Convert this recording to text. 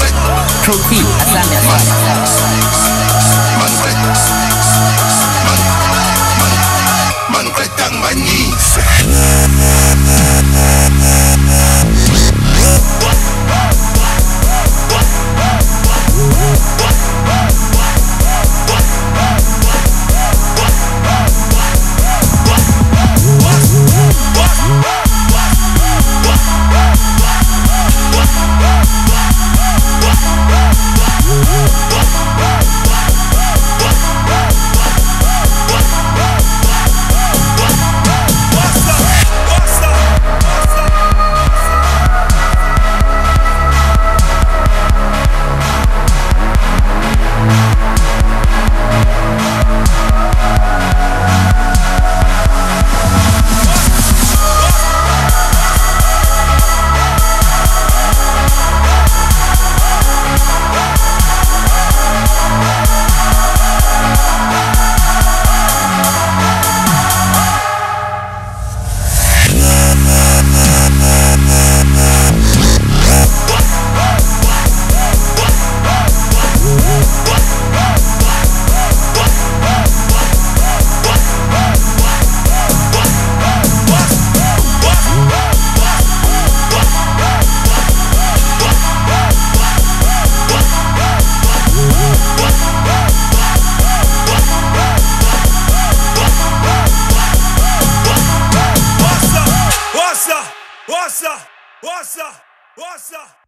wet, Trophy Asami man Ossa! Ossa!